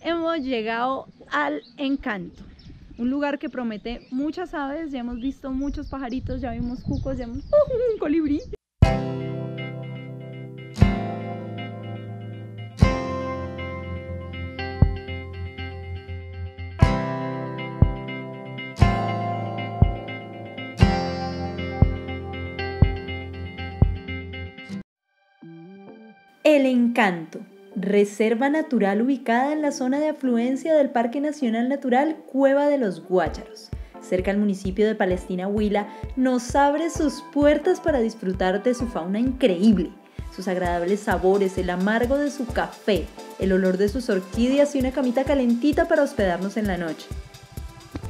hemos llegado al encanto. Un lugar que promete muchas aves, ya hemos visto muchos pajaritos, ya vimos cucos, ya vimos ¡uh! un colibrí. El Encanto, reserva natural ubicada en la zona de afluencia del Parque Nacional Natural Cueva de los Guácharos, cerca al municipio de Palestina Huila, nos abre sus puertas para disfrutar de su fauna increíble, sus agradables sabores, el amargo de su café, el olor de sus orquídeas y una camita calentita para hospedarnos en la noche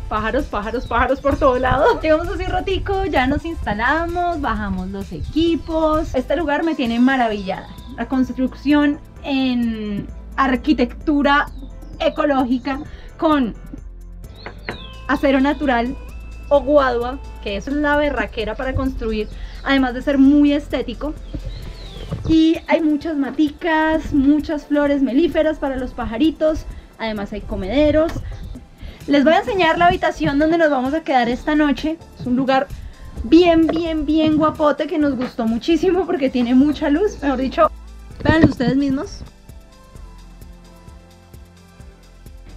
pájaros, pájaros, pájaros por todo lado. Llegamos así ratico, ya nos instalamos, bajamos los equipos. Este lugar me tiene maravillada la construcción en arquitectura ecológica con acero natural o guadua, que es la berraquera para construir, además de ser muy estético. Y hay muchas maticas, muchas flores melíferas para los pajaritos, además hay comederos. Les voy a enseñar la habitación donde nos vamos a quedar esta noche. Es un lugar bien, bien, bien guapote que nos gustó muchísimo porque tiene mucha luz, mejor dicho, Ustedes mismos.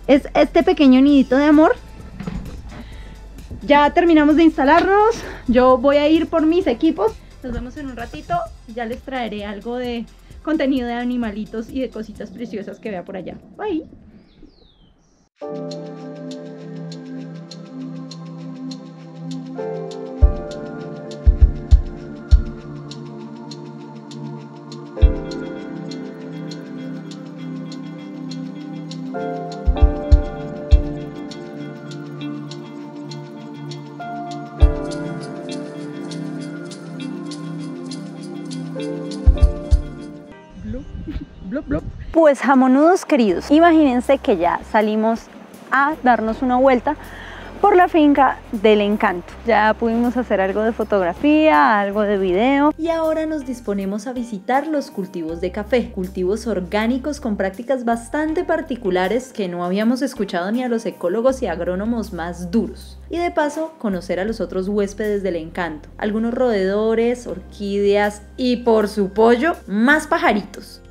Es este pequeño nidito de amor. Ya terminamos de instalarnos. Yo voy a ir por mis equipos. Nos vemos en un ratito. Ya les traeré algo de contenido de animalitos y de cositas preciosas que vea por allá. Bye. Pues jamonudos queridos, imagínense que ya salimos a darnos una vuelta por la finca del encanto. Ya pudimos hacer algo de fotografía, algo de video y ahora nos disponemos a visitar los cultivos de café, cultivos orgánicos con prácticas bastante particulares que no habíamos escuchado ni a los ecólogos y agrónomos más duros. Y de paso, conocer a los otros huéspedes del encanto, algunos roedores, orquídeas y por su pollo, más pajaritos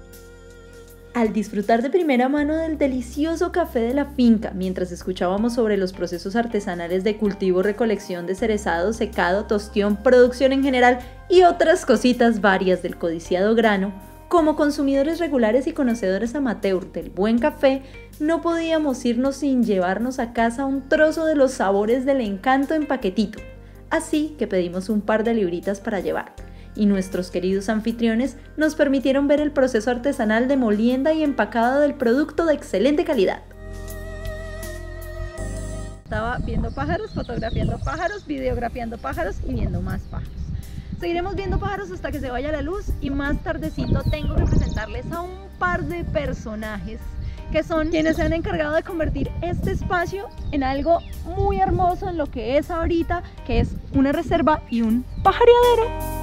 al disfrutar de primera mano del delicioso café de la finca, mientras escuchábamos sobre los procesos artesanales de cultivo, recolección de cerezado, secado, tostión, producción en general y otras cositas varias del codiciado grano, como consumidores regulares y conocedores amateur del buen café, no podíamos irnos sin llevarnos a casa un trozo de los sabores del encanto en paquetito. Así que pedimos un par de libritas para llevar y nuestros queridos anfitriones nos permitieron ver el proceso artesanal de molienda y empacado del producto de excelente calidad. Estaba viendo pájaros, fotografiando pájaros, videografiando pájaros y viendo más pájaros. Seguiremos viendo pájaros hasta que se vaya la luz y más tardecito tengo que presentarles a un par de personajes que son quienes se han encargado de convertir este espacio en algo muy hermoso en lo que es ahorita, que es una reserva y un pajareadero.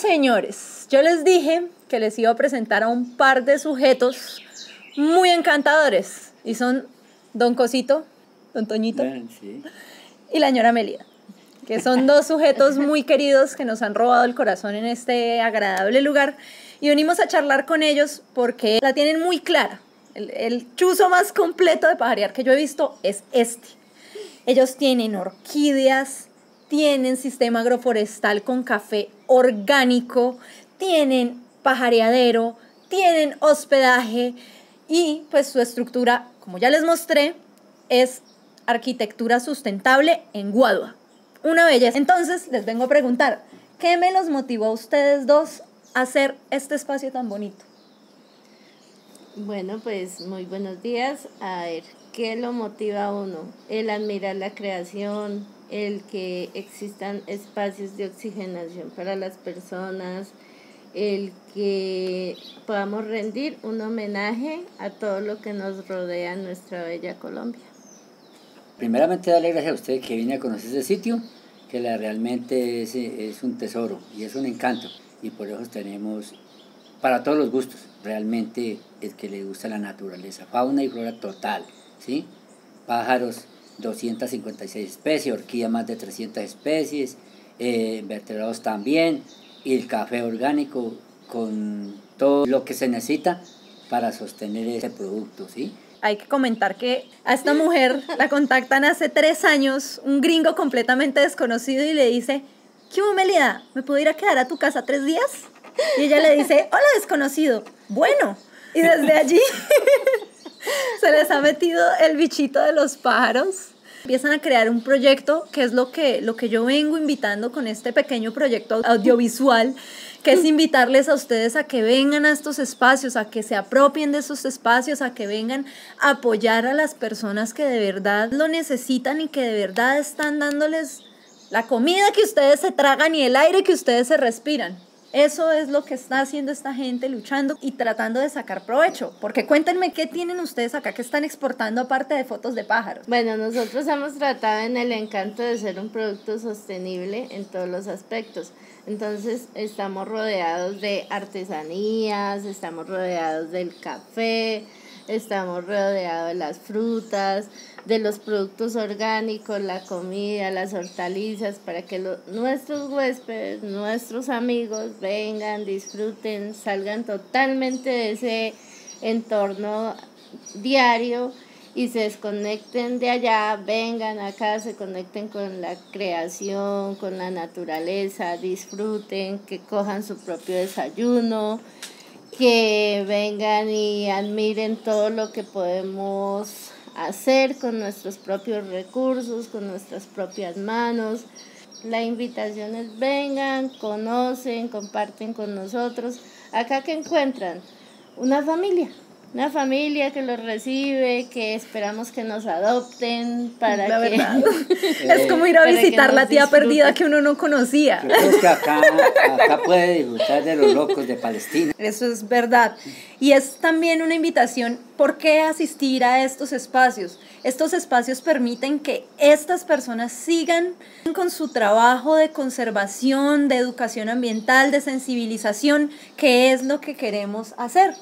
Señores, yo les dije que les iba a presentar a un par de sujetos muy encantadores. Y son Don Cosito, Don Toñito y la señora Melida, que son dos sujetos muy queridos que nos han robado el corazón en este agradable lugar. Y venimos a charlar con ellos porque la tienen muy clara. El, el chuzo más completo de pajarear que yo he visto es este. Ellos tienen orquídeas, tienen sistema agroforestal con café orgánico, tienen pajareadero, tienen hospedaje y pues su estructura, como ya les mostré, es arquitectura sustentable en Guadua. Una belleza. Entonces les vengo a preguntar, ¿qué me los motivó a ustedes dos a hacer este espacio tan bonito? Bueno, pues muy buenos días. A ver, ¿qué lo motiva a uno? El admirar la creación, el que existan espacios de oxigenación para las personas, el que podamos rendir un homenaje a todo lo que nos rodea en nuestra bella Colombia. Primeramente darle gracias a usted que viene a conocer ese sitio, que la, realmente es, es un tesoro y es un encanto. Y por eso tenemos para todos los gustos, realmente el que le gusta la naturaleza, fauna y flora total, ¿sí? Pájaros, 256 especies, orquídea más de 300 especies, eh, vertebrados también, y el café orgánico con todo lo que se necesita para sostener ese producto, ¿sí? Hay que comentar que a esta mujer la contactan hace tres años, un gringo completamente desconocido y le dice, ¿qué humelidad? ¿Me puedo ir a quedar a tu casa tres días? Y ella le dice, hola desconocido, bueno. Y desde allí se les ha metido el bichito de los pájaros. Empiezan a crear un proyecto que es lo que, lo que yo vengo invitando con este pequeño proyecto audiovisual, que es invitarles a ustedes a que vengan a estos espacios, a que se apropien de esos espacios, a que vengan a apoyar a las personas que de verdad lo necesitan y que de verdad están dándoles la comida que ustedes se tragan y el aire que ustedes se respiran. Eso es lo que está haciendo esta gente luchando y tratando de sacar provecho. Porque cuéntenme qué tienen ustedes acá que están exportando aparte de fotos de pájaros. Bueno, nosotros hemos tratado en el encanto de ser un producto sostenible en todos los aspectos. Entonces estamos rodeados de artesanías, estamos rodeados del café, estamos rodeados de las frutas, de los productos orgánicos, la comida, las hortalizas, para que nuestros huéspedes, nuestros amigos vengan, disfruten, salgan totalmente de ese entorno diario y se desconecten de allá, vengan acá, se conecten con la creación, con la naturaleza, disfruten, que cojan su propio desayuno, que vengan y admiren todo lo que podemos hacer con nuestros propios recursos, con nuestras propias manos. La invitación es vengan, conocen, comparten con nosotros. Acá que encuentran una familia, una familia que los recibe, que esperamos que nos adopten para la que... Verdad. es como ir a visitar la tía perdida que uno no conocía. Yo creo que acá, acá puede disfrutar de los locos de Palestina. Eso es verdad. Y es también una invitación, ¿por qué asistir a estos espacios? Estos espacios permiten que estas personas sigan con su trabajo de conservación, de educación ambiental, de sensibilización, que es lo que queremos hacer.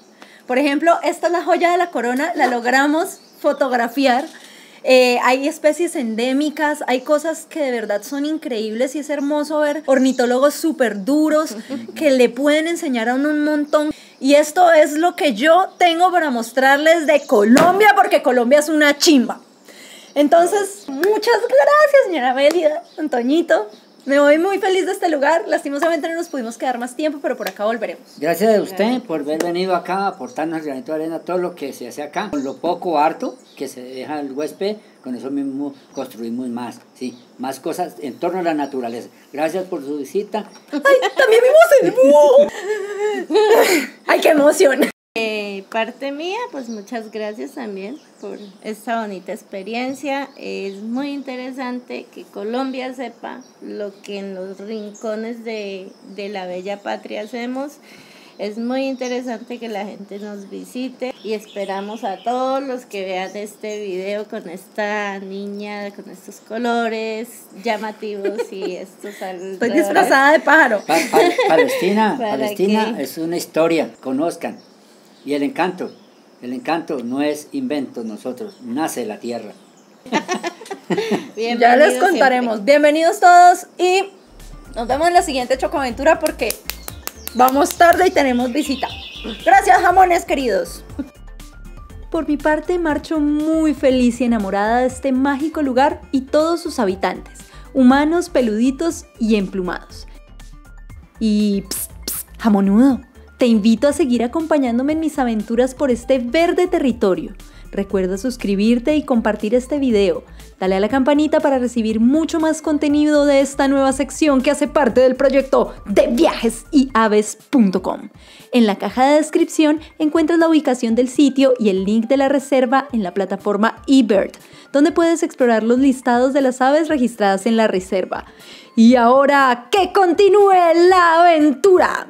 Por ejemplo, esta es la joya de la corona, la logramos fotografiar. Eh, hay especies endémicas, hay cosas que de verdad son increíbles y es hermoso ver ornitólogos súper duros que le pueden enseñar a uno un montón. Y esto es lo que yo tengo para mostrarles de Colombia, porque Colombia es una chimba. Entonces, muchas gracias, señora Amelia, Antoñito. Me voy muy feliz de este lugar. Lastimosamente no nos pudimos quedar más tiempo, pero por acá volveremos. Gracias a usted por haber venido acá aportarnos granito de arena todo lo que se hace acá. Con lo poco harto que se deja el huésped, con eso mismo construimos más, sí, más cosas en torno a la naturaleza. Gracias por su visita. ¡Ay, también vimos el búho! ¡Ay, qué emoción! Parte mía, pues muchas gracias también por esta bonita experiencia. Es muy interesante que Colombia sepa lo que en los rincones de, de la bella patria hacemos. Es muy interesante que la gente nos visite y esperamos a todos los que vean este video con esta niña, con estos colores llamativos y estos Estoy disfrazada de pájaro. Pa pa Palestina, Palestina es una historia, conozcan. Y el encanto, el encanto no es invento nosotros, nace la tierra. ya les contaremos. Bienvenidos todos y nos vemos en la siguiente Chocoaventura porque vamos tarde y tenemos visita. Gracias, jamones queridos. Por mi parte, marcho muy feliz y enamorada de este mágico lugar y todos sus habitantes, humanos, peluditos y emplumados. Y pss, pss, jamonudo, te invito a seguir acompañándome en mis aventuras por este verde territorio. Recuerda suscribirte y compartir este video. Dale a la campanita para recibir mucho más contenido de esta nueva sección que hace parte del proyecto de viajesaves.com. En la caja de descripción encuentras la ubicación del sitio y el link de la reserva en la plataforma eBird, donde puedes explorar los listados de las aves registradas en la reserva. Y ahora que continúe la aventura.